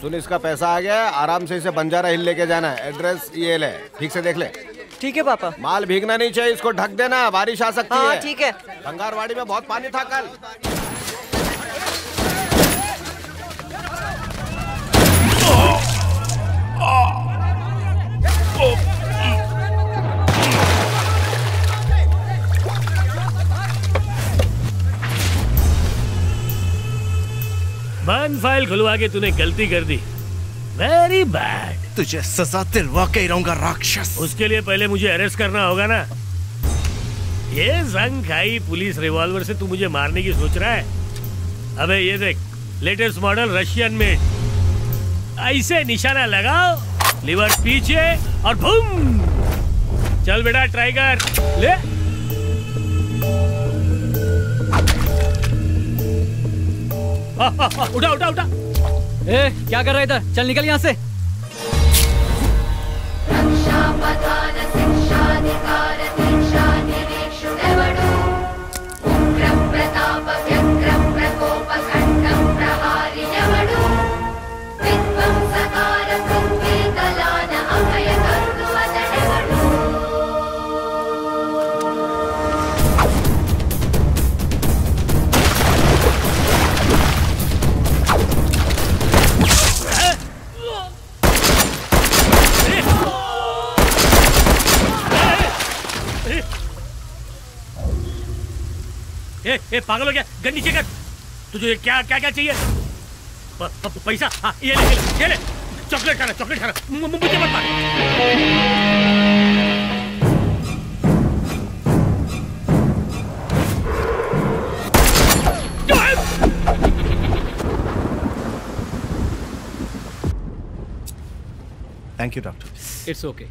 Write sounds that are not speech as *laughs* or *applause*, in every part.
सुन इसका पैसा आ गया आराम से इसे बंजारा हिल लेके जाना है। एड्रेस ये ले ठीक से देख ले। ठीक है पापा। माल भीगना नहीं चाहिए इसको ढक देना बारिश आ सकती हाँ है। ठीक है। बंगारवाड़ी में बहुत पानी था कल। बंद फ़ाइल खुलवा के तूने गलती कर दी। वेरी बैड तुझे सजा दिलवा के रहूँगा राक्षस। उसके लिए पहले मुझे अरेस्ट करना होगा ना। ये जंग खाई पुलिस रिवॉल्वर से तू मुझे मारने की सोच रहा है? अबे ये देख लेटेस्ट मॉडल रशियन में ऐसे निशाना लगाओ लिवर पीछे और बूम चल बेटा ट्राई कर। ले। उठा उठा उठा। ए क्या कर रहा इधर? चल निकल यहाँ से। ए, ए पागल हो गया। गन नीचे कर। तुझे क्या क्या क्या चाहिए? प, प, पैसा? हाँ ये ले ये ले, ये ले। चॉकलेट खाना चॉकलेट खाना। मुझे मत मार। Thank you doctor it's okay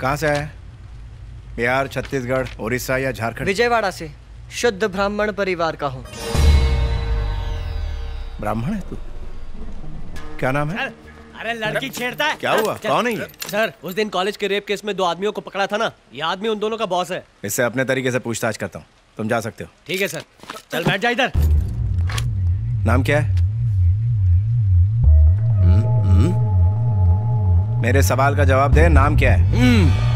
कहाँ से आया? बिहार छत्तीसगढ़ उड़ीसा या झारखंड? विजयवाड़ा से शुद्ध ब्राह्मण परिवार का हूँ। ब्राह्मण है तू? क्या नाम है? अरे लड़की छेड़ता है। क्या हुआ कौन है ये? सर उस दिन कॉलेज के रेप केस में दो आदमियों को पकड़ा था ना? ये आदमी उन दोनों का बॉस है। इससे अपने तरीके से पूछताछ करता हूँ। तुम जा सकते हो। ठीक है सर। चल बैठ जा इधर। नाम क्या है? हम्म, हम्म? मेरे सवाल का जवाब दे नाम क्या है?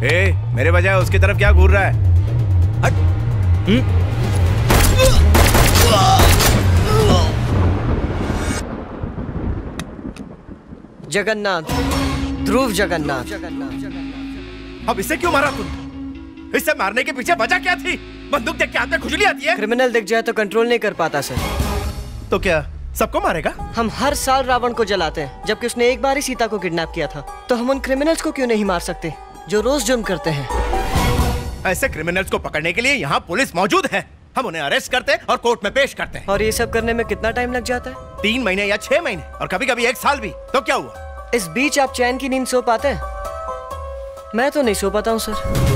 ए, मेरे बजाय उसकी तरफ़ क्या घूर रहा है? हट। जगन्नाथ। ध्रुव जगन्नाथ। जगन्नाथ अब इसे क्यों मारा तुम इसे मारने के पीछे वजह क्या थी? बंदूक देख के हाथ में खुजली आती है। क्रिमिनल दिख जाए तो कंट्रोल नहीं कर पाता सर तो क्या सबको मारेगा? हम हर साल रावण को जलाते हैं जबकि उसने एक बार ही सीता को किडनैप किया था। तो हम उन क्रिमिनल्स को क्यों नहीं मार सकते? जो रोज जुर्म करते हैं। ऐसे क्रिमिनल्स को पकड़ने के लिए यहाँ पुलिस मौजूद है। हम उन्हें अरेस्ट करते हैं और कोर्ट में पेश करते हैं। और ये सब करने में कितना टाइम लग जाता है? तीन महीने या छह महीने और कभी कभी एक साल भी। तो क्या हुआ? इस बीच आप चैन की नींद सो पाते हैं? मैं तो नहीं सो पाता हूँ सर।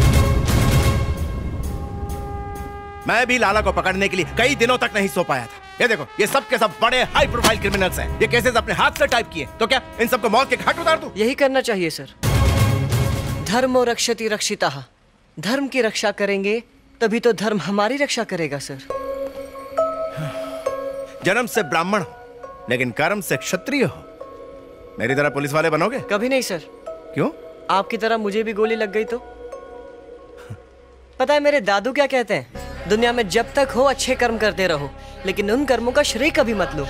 मैं भी लाला को पकड़ने के लिए कई दिनों तक नहीं सो पाया था। ये देखो ये सब के सब बड़े हाई प्रोफ़ाइल क्रिमिनल्स हैं। ये केसेस अपने हाथ से टाइप किए। तो क्या इन सबको मौत के घाट उतार दूँ? यही करना चाहिए सर। धर्मो रक्षति रक्षिता। धर्म की रक्षा करेंगे तभी तो धर्म हमारी रक्षा करेगा सर। जन्म से ब्राह्मण हो लेकिन कर्म से क्षत्रिय हो। मेरी तरह पुलिस वाले बनोगे? कभी नहीं सर। क्यों? आपकी तरह मुझे भी गोली लग गई तो। पता है मेरे दादू क्या कहते हैं? दुनिया में जब तक हो अच्छे कर्म करते रहो लेकिन उन कर्मों का श्रेय कभी मत लो।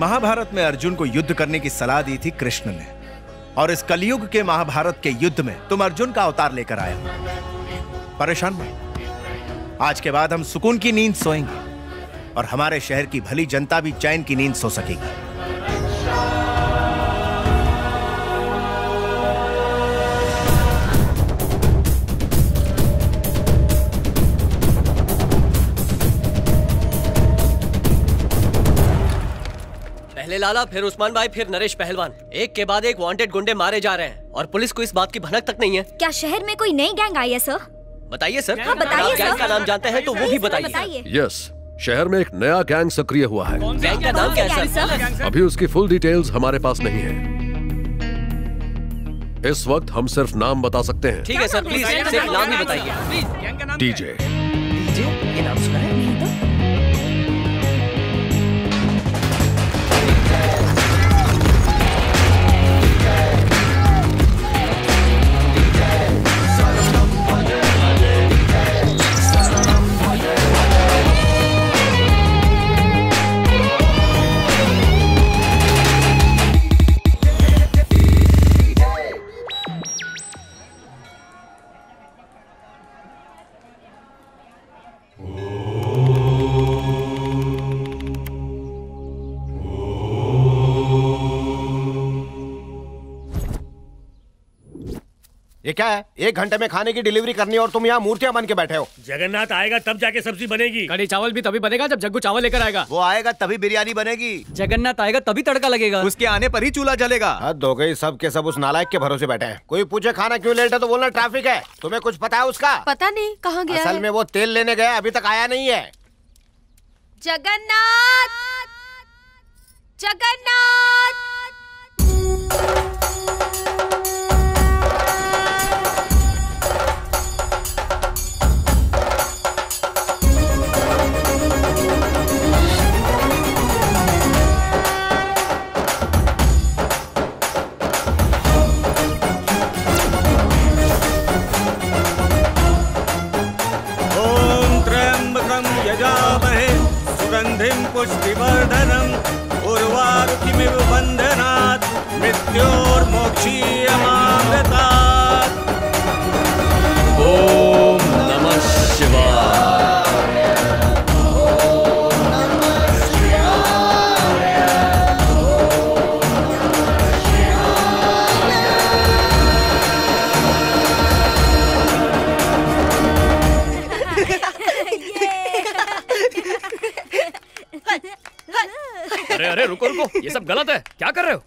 महाभारत में अर्जुन को युद्ध करने की सलाह दी थी कृष्ण ने। और इस कलयुग के महाभारत के युद्ध में तुम अर्जुन का अवतार लेकर आए हो। परेशान मत। आज के बाद हम सुकून की नींद सोएँगे और हमारे शहर की भली जनता भी चैन की नींद सो सकेगी। लाला फिर उस्मान भाई फिर नरेश पहलवान। एक के बाद एक वांटेड गुंडे मारे जा रहे हैं और पुलिस को इस बात की भनक तक नहीं है। क्या शहर में कोई नई गैंग आई है सर बताइए सर हाँ, बताइए, आप गैंग का नाम जानते हैं तो वो भी बताइए। यस शहर में एक नया गैंग सक्रिय हुआ है। गैंग का नाम क्या है? सर अभी उसकी फुल डिटेल्स हमारे पास नहीं है। इस वक्त हम सिर्फ़ नाम बता सकते हैं। ठीक है सर प्लीज़ सिर्फ़ नाम ही बताइए। डीजे। जी ये नाम सुना है? ये क्या है? एक घंटे में खाने की डिलीवरी करनी और तुम यहाँ मूर्तियाँ बन के बैठे हो। जगन्नाथ आएगा तब जाके सब्ज़ी बनेगी। कड़ी चावल भी तभी बनेगा जब जग्गू चावल लेकर आएगा। वो आएगा तभी बिरयानी बनेगी। जगन्नाथ आएगा तभी तड़का लगेगा। उसके आने पर ही चूल्हा जलेगा। हद हो गई सब के सब उस नालायक के भरोसे बैठे हैं। कोई पूछे खाना क्यों लेट है? तो बोलना ट्रैफ़िक है। तुम्हें कुछ पता है उसका? पता नहीं कहाँ गया असल में वो तेल लेने गया अभी तक आया नहीं है। जगन्नाथ! जगन्नाथ! उर्वारुकिमिव बन्धनात् मृत्योर्मोक्षीयमामृतात् अरे रुको रुको ये सब गलत है। क्या कर रहे हो?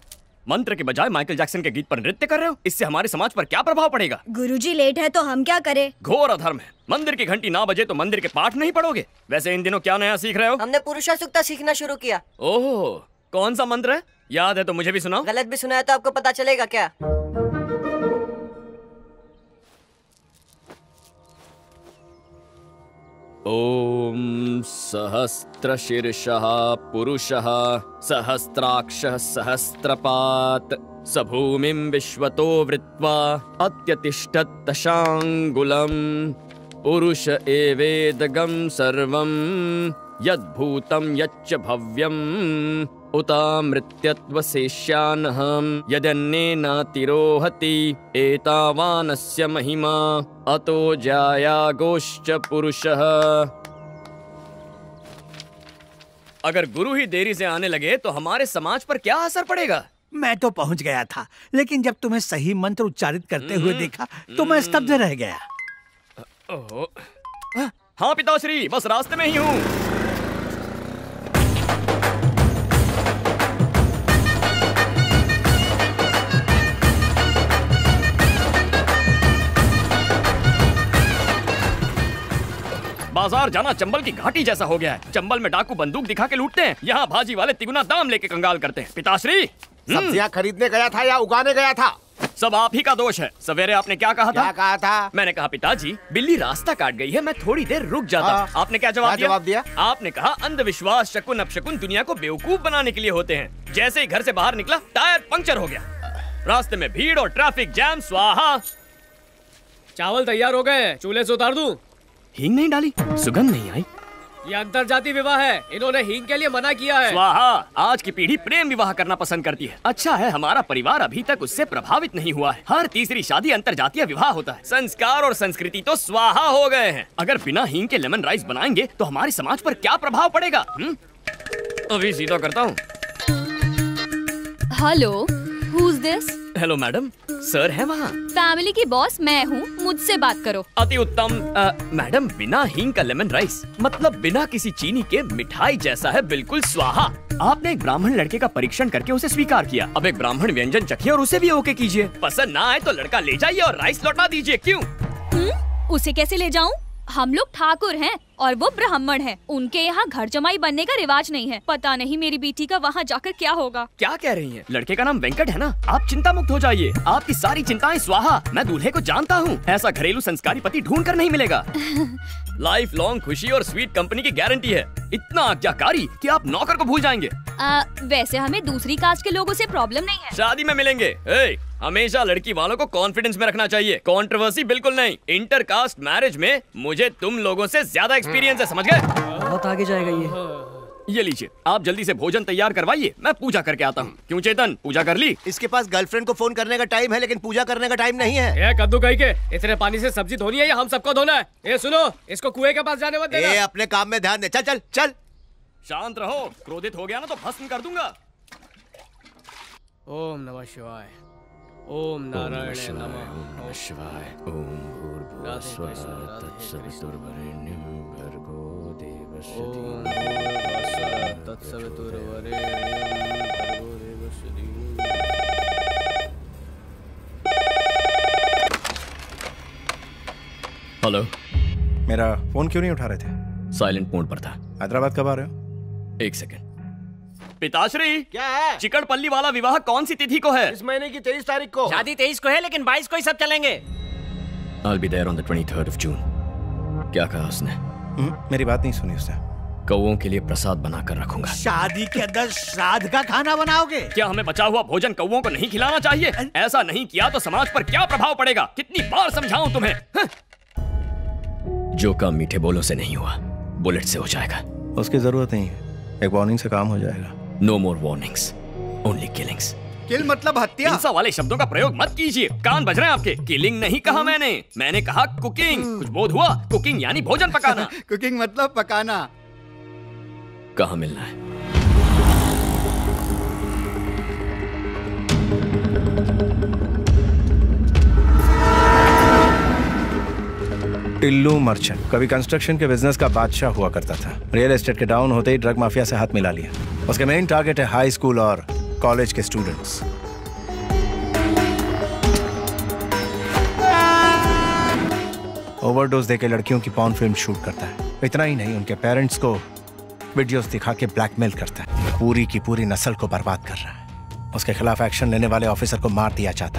मंत्र के बजाय माइकल जैक्सन के गीत पर नृत्य कर रहे हो? इससे हमारे समाज पर क्या प्रभाव पड़ेगा? गुरुजी लेट है तो हम क्या करें? घोर अधर्म है। मंदिर की घंटी ना बजे तो मंदिर के पाठ नहीं पढ़ोगे। वैसे इन दिनों क्या नया सीख रहे हो? हमने पुरुषा सुक्ता सीखना शुरू किया। ओह कौन सा मंत्र है? याद है तो मुझे भी सुनाओ। गलत भी सुना है तो आपको पता चलेगा क्या? ॐ सहस्रशीर्षः पुरुषः, सहस्राक्षः स भूमिं विश्वतो वृत्वा अत्यतिष्ठत् दशाङ्गुलम् पुरुष एवेदगं सर्वं, यद्भूतं यच्च भव्यम्। उतामृत्यत्वशेष्यानहं यदन्येनातिरोहति एतावानस्य महिमा अतो जायागोश्च पुरुषः। अगर गुरु ही देरी से आने लगे तो हमारे समाज पर क्या असर पड़ेगा? मैं तो पहुँच गया था लेकिन जब तुम्हें सही मंत्र उच्चारित करते हुए देखा तो मैं स्तब्ध रह गया। हाँ पिताश्री बस रास्ते में ही हूँ। बाज़ार जाना चंबल की घाटी जैसा हो गया है। चंबल में डाकू बंदूक दिखा के लूटते हैं। यहाँ भाजी वाले तिगुना दाम लेके कंगाल करते हैं। पिताश्री हम्म, सब्ज़ियाँ खरीदने गया था या उगाने गया था? सब आप ही का दोष है। सवेरे आपने क्या कहा था? क्या कहा था? मैंने कहा पिताजी बिल्ली रास्ता काट गई है मैं थोड़ी देर रुक जाता। हाँ। आपने क्या जवाब दिया? जवाब दिया? आपने कहा अंधविश्वास शकुन अपशकुन दुनिया को बेवकूफ़ बनाने के लिए होते हैं। जैसे ही घर से बाहर निकला टायर पंक्चर हो गया। रास्ते में भीड़ और ट्रैफ़िक जैम स्वाहा। चावल तैयार हो गए चूल्हे से उतार दूँ? हींग नहीं डाली? सुगंध नहीं आई। ये अंतरजातीय विवाह है। इन्होंने हींग के लिए मना किया है। स्वाहा आज की पीढ़ी प्रेम विवाह करना पसंद करती है। अच्छा है हमारा परिवार अभी तक उससे प्रभावित नहीं हुआ है। हर तीसरी शादी अंतर जातीय विवाह होता है। संस्कार और संस्कृति तो स्वाहा हो गए हैं। अगर बिना हींग के लेमन राइस बनाएँगे तो हमारे समाज पर क्या प्रभाव पड़ेगा? हुँ? अभी सीधा करता हूँ। Hello who is this hello madam sir है वहाँ? फैमिली की बॉस मैं हूँ। मुझसे बात करो। अति उत्तम मैडम बिना हींग का लेमन राइस मतलब बिना किसी चीनी के मिठाई जैसा है बिल्कुल स्वाहा। आपने एक ब्राह्मण लड़के का परीक्षण करके उसे स्वीकार किया। अब एक ब्राह्मण व्यंजन चखिए और उसे भी ओके कीजिए। पसंद ना आए तो लड़का ले जाइए और राइस लौटा दीजिए। क्यों? हम्म उसे कैसे ले जाऊँ? हम लोग ठाकुर हैं और वो ब्राह्मण हैं। उनके यहाँ घर जमाई बनने का रिवाज नहीं है। पता नहीं मेरी बेटी का वहाँ जाकर क्या होगा। क्या कह रही हैं? लड़के का नाम वेंकट है ना? आप चिंता मुक्त हो जाइए। आपकी सारी चिंताएँ स्वाहा। मैं दूल्हे को जानता हूँ। ऐसा घरेलू संस्कारी पति ढूंढ कर नहीं मिलेगा। *laughs* लाइफ लॉन्ग खुशी और स्वीट कंपनी की गारंटी है। इतना आज्ञाकारी कि आप नौकर को भूल जाएँगे। आ, वैसे हमें दूसरी कास्ट के लोगों से प्रॉब्लम नहीं है। शादी में मिलेंगे। ए, हमेशा लड़की वालों को कॉन्फिडेंस में रखना चाहिए। कंट्रोवर्सी बिल्कुल नहीं। इंटर कास्ट मैरिज में मुझे तुम लोगों से ज़्यादा एक्सपीरियंस है समझ गए? बहुत आगे जाएगा ये। ये लीजिए आप जल्दी से भोजन तैयार करवाइए मैं पूजा करके आता हूँ। क्यों चेतन? पूजा कर ली? इसके पास गर्लफ्रेंड को फ़ोन करने का टाइम है लेकिन पूजा करने का टाइम नहीं है। ये कद्दू कही के? इतने पानी से सब्ज़ी धोनी है या हम सबको धोना है? ये सुनो इसको कुएँ के पास जाने मत ए, देना अपने काम में ध्यान दे। चल चल चल। शांत रहो क्रोधित हो गया ना तो भस्म कर दूँगा। ओम नमः शिवाय। ओम नारायण नमः ओम शिवाय। ओम भूर्भुवस्वः तत्सवितुर्वरेण्यं भर्गो देवस्य ओम तत्सवितुर्वरेण्यं भर्गो देवस्य हेलो। मेरा फ़ोन क्यों नहीं उठा रहे थे? साइलेंट मोड पर था। हैदराबाद कब आ रहे हो? एक सेकंड। पिताश्री क्या है? चिकन पल्ली वाला विवाह कौन सी तिथि को है? इस महीने की तेईस तारीख को। शादी तेईस को है लेकिन बाईस को ही सब चलेंगे। I'll be there on the 23rd of June. क्या कहा उसने? हम्म, मेरी बात नहीं सुनी उसने। कौओं के लिए प्रसाद बनाकर रखूँगा। शादी के अंदर श्राद्ध का खाना बनाओगे? क्या हमें बचा हुआ भोजन कौओं को नहीं खिलाना चाहिए? ऐसा नहीं किया तो समाज पर क्या प्रभाव पड़ेगा? कितनी बार समझाऊं तुम्हें? हं? जो काम मीठे बोलों से नहीं हुआ बुलेट से हो जाएगा। उसकी ज़रूरत नहीं है। एक वार्निंग से काम हो जाएगा। No more warnings only killings kill मतलब हत्या। हिंसा वाले शब्दों का प्रयोग मत कीजिए। कान बज रहे हैं आपके। किलिंग नहीं कहा मैंने। मैंने कहा कुकिंग कुछ बोध हुआ? कुकिंग यानी भोजन पकाना। *laughs* कुकिंग मतलब पकाना। कहाँ मिलना है? टिल्लू मर्चेंट। कभी कंस्ट्रक्शन के बिज़नेस का बादशाह हुआ करता था। रियल एस्टेट के डाउन होते ही ड्रग माफिया से हाथ मिला लिया। उसके मेन टारगेट है हाई स्कूल और कॉलेज के स्टूडेंट्स ओवरडोज देके लड़कियों की पॉन फ़िल्म शूट करता है। इतना ही नहीं, उनके पेरेंट्स को वीडियोस दिखा के ब्लैकमेल करता है। पूरी की पूरी नस्ल को बर्बाद कर रहा है। उसके खिलाफ एक्शन लेने वाले ऑफिसर को मार दिया जाता